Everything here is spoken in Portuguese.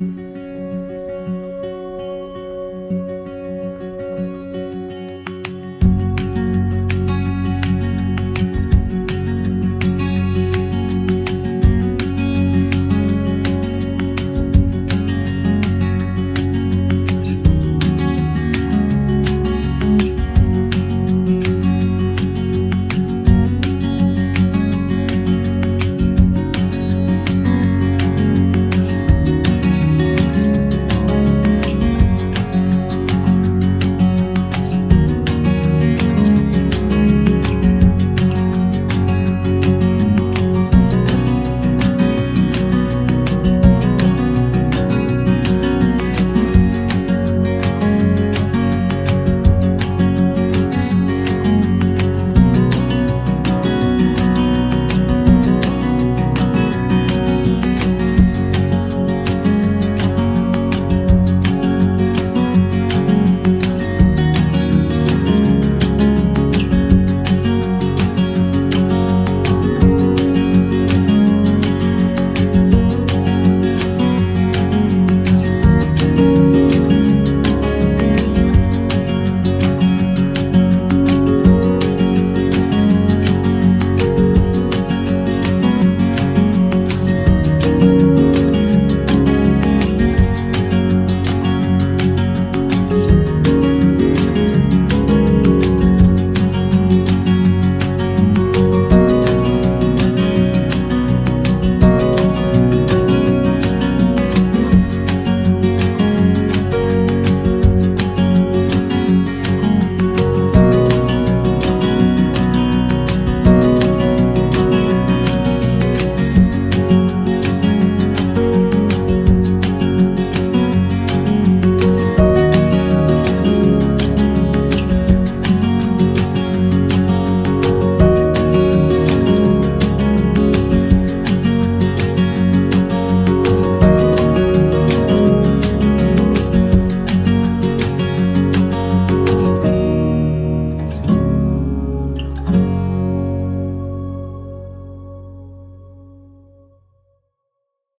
Música